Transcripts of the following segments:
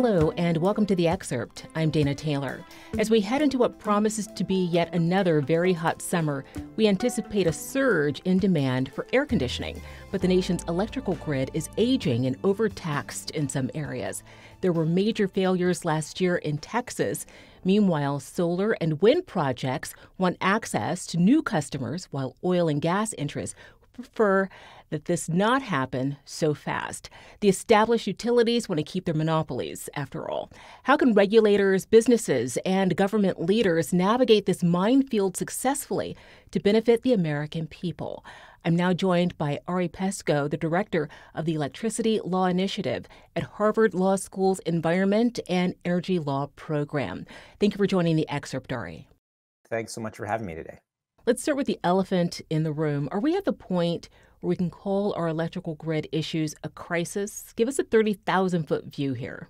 Hello, and welcome to the excerpt. I'm Dana Taylor. As we head into what promises to be yet another very hot summer, we anticipate a surge in demand for air conditioning. But the nation's electrical grid is aging and overtaxed in some areas. There were major failures last year in Texas. Meanwhile, solar and wind projects want access to new customers, while oil and gas interests prefer that this not happen so fast. The established utilities want to keep their monopolies, after all. How can regulators, businesses, and government leaders navigate this minefield successfully to benefit the American people? I'm now joined by Ari Peskoe, the director of the Electricity Law Initiative at Harvard Law School's Environment and Energy Law program. Thank you for joining the excerpt, Ari. Thanks so much for having me today. Let's start with the elephant in the room. Are we at the point where we can call our electrical grid issues a crisis? Give us a 30,000 foot view here.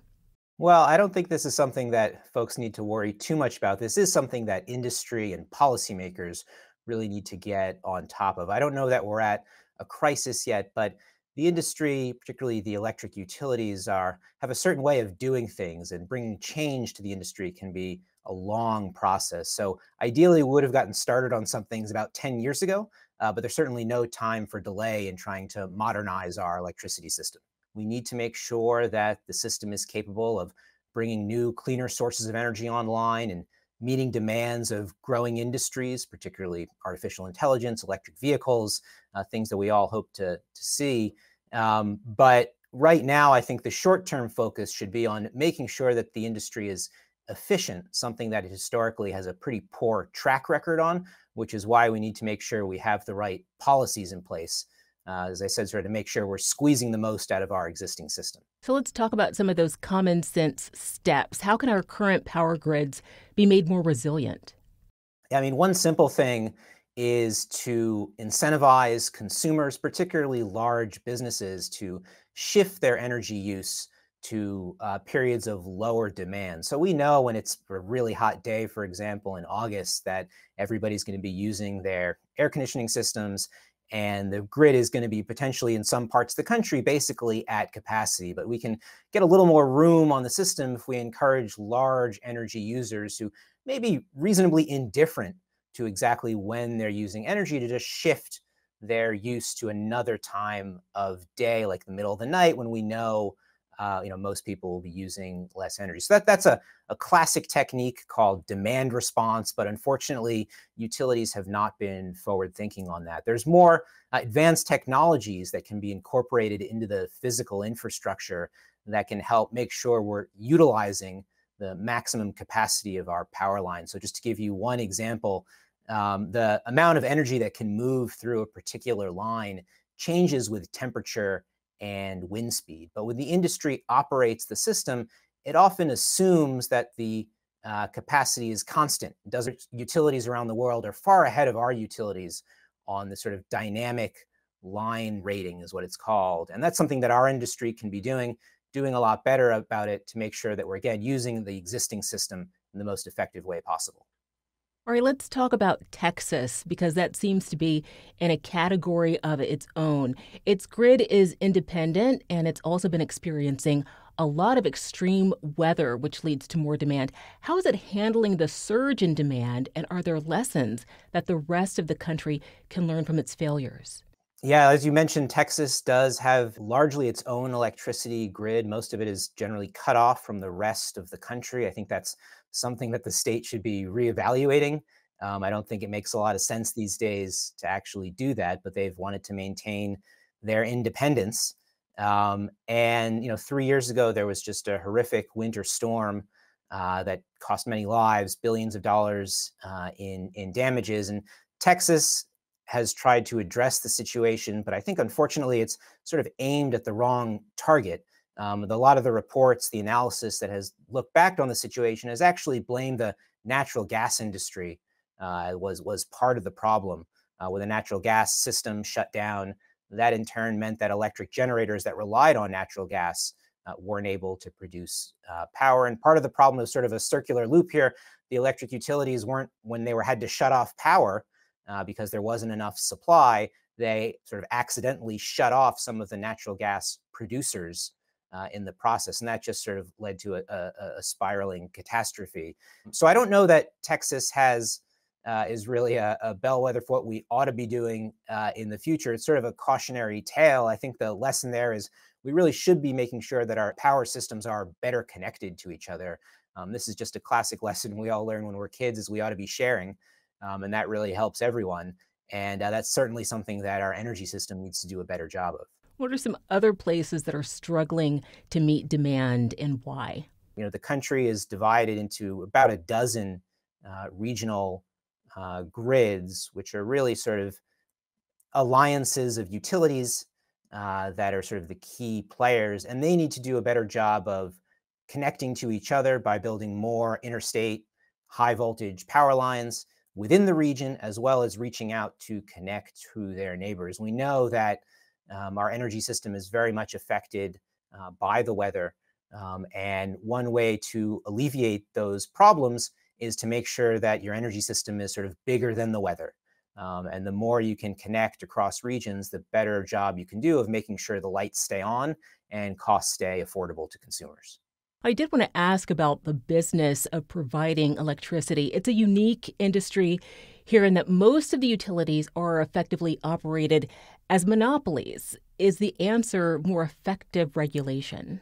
Well, I don't think this is something that folks need to worry too much about. This is something that industry and policymakers really need to get on top of. I don't know that we're at a crisis yet, but the industry, particularly the electric utilities, are have a certain way of doing things, and bringing change to the industry can be a long process. So ideally, we would have gotten started on some things about 10 years ago, uh, but there's certainly no time for delay in trying to modernize our electricity system. We need to make sure that the system is capable of bringing new, cleaner sources of energy online and meeting demands of growing industries, particularly artificial intelligence, electric vehicles, uh, things that we all hope to, to see. Um, but right now, I think the short term focus should be on making sure that the industry is efficient, something that historically has a pretty poor track record on, which is why we need to make sure we have the right policies in place. Uh, as I said, sort of to make sure we're squeezing the most out of our existing system. So let's talk about some of those common sense steps. How can our current power grids be made more resilient? I mean, one simple thing is to incentivize consumers, particularly large businesses, to shift their energy use to uh, periods of lower demand. So we know when it's a really hot day, for example, in August, that everybody's going to be using their air conditioning systems and the grid is going to be potentially in some parts of the country basically at capacity. But we can get a little more room on the system if we encourage large energy users who may be reasonably indifferent to exactly when they're using energy to just shift their use to another time of day, like the middle of the night when we know uh, you know, most people will be using less energy. So that, that's a, a classic technique called demand response, but unfortunately, utilities have not been forward thinking on that. There's more advanced technologies that can be incorporated into the physical infrastructure that can help make sure we're utilizing the maximum capacity of our power line. So just to give you one example, um, the amount of energy that can move through a particular line changes with temperature and wind speed. But when the industry operates the system, it often assumes that the uh, capacity is constant. Desert utilities around the world are far ahead of our utilities on the sort of dynamic line rating, is what it's called. And that's something that our industry can be doing, doing a lot better about it to make sure that we're, again, using the existing system in the most effective way possible. All right, let's talk about Texas because that seems to be in a category of its own. Its grid is independent and it's also been experiencing a lot of extreme weather, which leads to more demand. How is it handling the surge in demand, and are there lessons that the rest of the country can learn from its failures? Yeah, as you mentioned, Texas does have largely its own electricity grid. Most of it is generally cut off from the rest of the country. I think that's something that the state should be reevaluating. Um, I don't think it makes a lot of sense these days to actually do that, but they've wanted to maintain their independence. Um, and you know, three years ago there was just a horrific winter storm uh, that cost many lives, billions of dollars uh, in in damages. And Texas has tried to address the situation, but I think unfortunately it's sort of aimed at the wrong target. Um, a lot of the reports, the analysis that has looked back on the situation has actually blamed the natural gas industry uh, was was part of the problem. Uh, with a natural gas system shut down, that in turn meant that electric generators that relied on natural gas uh, weren't able to produce uh, power. And part of the problem is sort of a circular loop here. The electric utilities weren't when they were had to shut off power uh, because there wasn't enough supply. They sort of accidentally shut off some of the natural gas producers uh, in the process. And that just sort of led to a, a, a spiraling catastrophe. So I don't know that Texas has. Uh, is really a, a, bellwether for what we ought to be doing uh, in the future. It's sort of a cautionary tale. I think the lesson there is we really should be making sure that our power systems are better connected to each other. Um, this is just a classic lesson we all learn when we're kids is we ought to be sharing. Um, and that really helps everyone. And uh, that's certainly something that our energy system needs to do a better job of. What are some other places that are struggling to meet demand and why? You know, the country is divided into about a dozen uh, regional uh, grids, which are really sort of alliances of utilities uh, that are sort of the key players. And they need to do a better job of connecting to each other by building more interstate high voltage power lines within the region, as well as reaching out to connect to their neighbors. We know that um, our energy system is very much affected uh, by the weather. Um, and one way to alleviate those problems is to make sure that your energy system is sort of bigger than the weather. Um, and the more you can connect across regions, the better job you can do of making sure the lights stay on and costs stay affordable to consumers. I did want to ask about the business of providing electricity. It's a unique industry here in that most of the utilities are effectively operated as monopolies. Is the answer more effective regulation?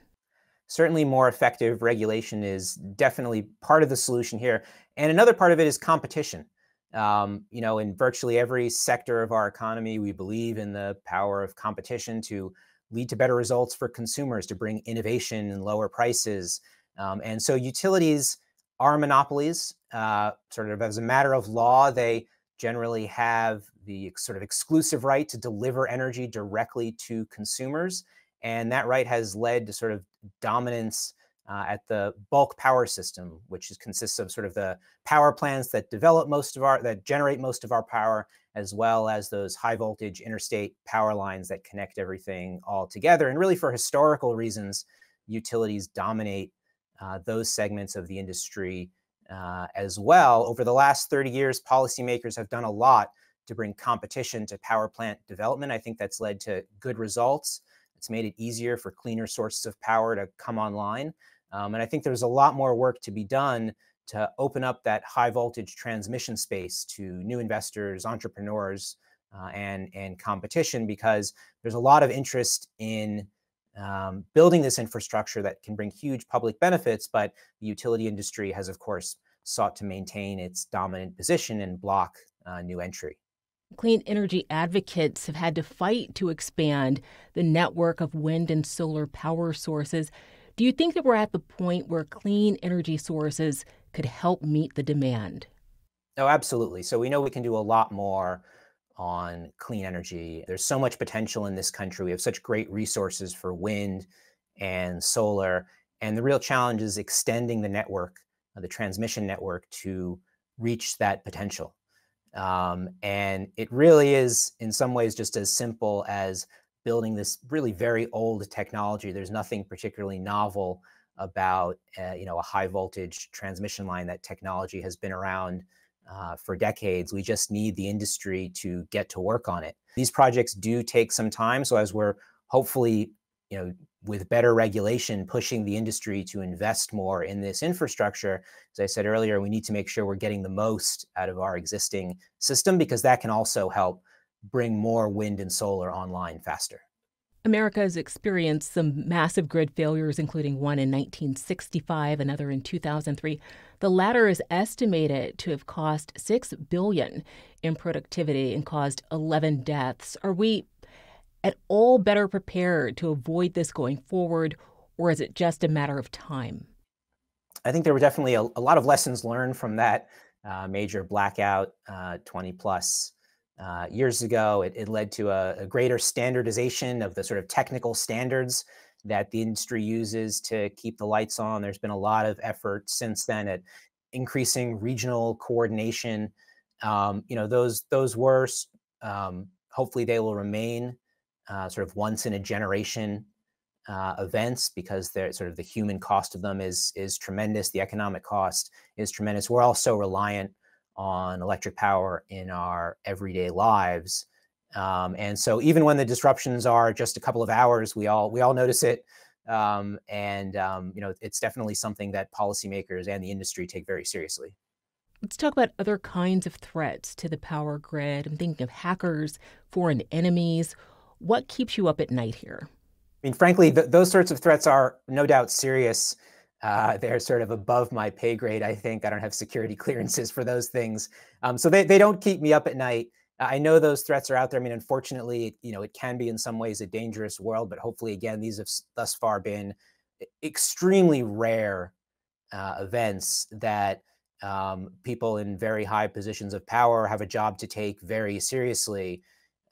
Certainly, more effective regulation is definitely part of the solution here. And another part of it is competition. Um, you know, in virtually every sector of our economy, we believe in the power of competition to lead to better results for consumers, to bring innovation and lower prices. Um, and so utilities are monopolies. Uh, sort of as a matter of law, they generally have the sort of exclusive right to deliver energy directly to consumers. And that right has led to sort of dominance uh, at the bulk power system, which is, consists of sort of the power plants that develop most of our, that generate most of our power, as well as those high voltage interstate power lines that connect everything all together. And really, for historical reasons, utilities dominate uh, those segments of the industry uh, as well. Over the last 30 years, policymakers have done a lot to bring competition to power plant development. I think that's led to good results. It's made it easier for cleaner sources of power to come online. Um, and I think there's a lot more work to be done to open up that high voltage transmission space to new investors, entrepreneurs, uh, and and competition because there's a lot of interest in um, building this infrastructure that can bring huge public benefits, but the utility industry has, of course, sought to maintain its dominant position and block uh, new entry. Clean energy advocates have had to fight to expand the network of wind and solar power sources. Do you think that we're at the point where clean energy sources could help meet the demand? Oh, absolutely. So we know we can do a lot more on clean energy. There's so much potential in this country. We have such great resources for wind and solar. And the real challenge is extending the network, uh, the transmission network, to reach that potential. Um, and it really is, in some ways, just as simple as building this really very old technology. There's nothing particularly novel about uh, you know a high voltage transmission line. That technology has been around uh, for decades. We just need the industry to get to work on it. These projects do take some time. So as we're hopefully you know with better regulation pushing the industry to invest more in this infrastructure as i said earlier we need to make sure we're getting the most out of our existing system because that can also help bring more wind and solar online faster. America has experienced some massive grid failures, including one in 1965, another in 2003. The latter is estimated to have cost six billion in productivity and caused 11 deaths. Are we at all better prepared to avoid this going forward, or is it just a matter of time? I think there were definitely a, a lot of lessons learned from that uh, major blackout, uh, 20 plus uh, years ago. It, it led to a, a, greater standardization of the sort of technical standards that the industry uses to keep the lights on. There's been a lot of effort since then at increasing regional coordination. Um, you know, those those were um, hopefully they will remain uh, sort of once in a generation uh, events because they're sort of the human cost of them is is tremendous. The economic cost is tremendous. We're also reliant on electric power in our everyday lives. Um, and so even when the disruptions are just a couple of hours, we all we all notice it. Um, and um, you know, it's definitely something that policymakers and the industry take very seriously. Let's talk about other kinds of threats to the power grid. I'm thinking of hackers, foreign enemies. What keeps you up at night here? I mean, frankly, th- those sorts of threats are no doubt serious. Uh, they're sort of above my pay grade, I think. I don't have security clearances for those things. Um, so they, they don't keep me up at night. I know those threats are out there. I mean, unfortunately, you know, it can be in some ways a dangerous world, but hopefully, again, these have thus far been extremely rare uh, events that um, people in very high positions of power have a job to take very seriously.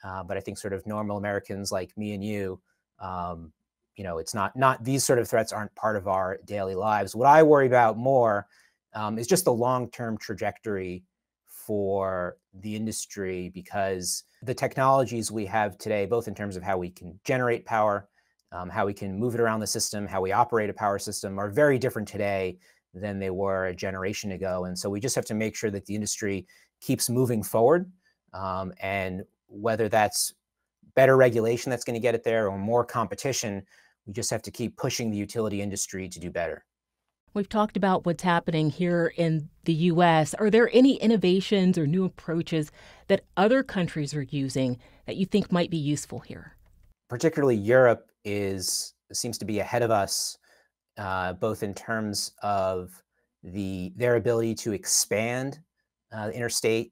Uh, but I think sort of normal Americans like me and you, um, you know, it's not not these sort of threats aren't part of our daily lives. What I worry about more um, is just the long term trajectory for the industry because the technologies we have today, both in terms of how we can generate power, um, how we can move it around the system, how we operate a power system, are very different today than they were a generation ago. And so we just have to make sure that the industry keeps moving forward. Um, and whether that's better regulation that's going to get it there or more competition, we just have to keep pushing the utility industry to do better. We've talked about what's happening here in the US. Are there any innovations or new approaches that other countries are using that you think might be useful here? Particularly Europe is seems to be ahead of us uh, both in terms of the their ability to expand uh, the interstate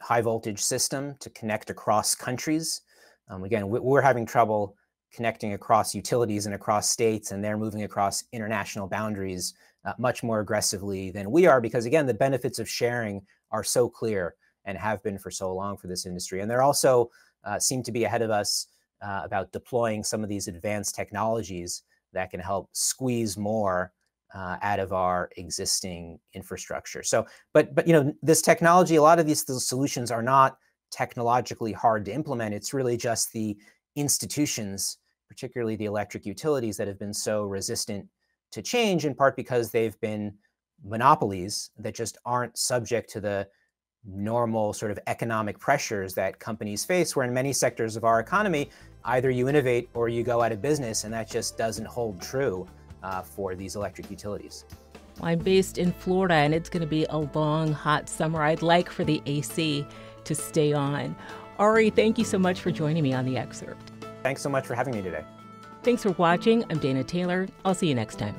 high voltage system to connect across countries. Um, again, we're having trouble connecting across utilities and across states, and they're moving across international boundaries uh, much more aggressively than we are because, again, the benefits of sharing are so clear and have been for so long for this industry. And they're also uh, seem to be ahead of us uh, about deploying some of these advanced technologies that can help squeeze more uh, out of our existing infrastructure. So, but but you know, this technology, a lot of these solutions are not technologically hard to implement. It's really just the institutions, particularly the electric utilities, that have been so resistant to change, in part because they've been monopolies that just aren't subject to the normal sort of economic pressures that companies face, where in many sectors of our economy, either you innovate or you go out of business, and that just doesn't hold true uh, for these electric utilities. I'm based in Florida, and it's going to be a long, hot summer. I'd like for the AC to stay on. Ari, thank you so much for joining me on the excerpt. Thanks so much for having me today. Thanks for watching. I'm Dana Taylor. I'll see you next time.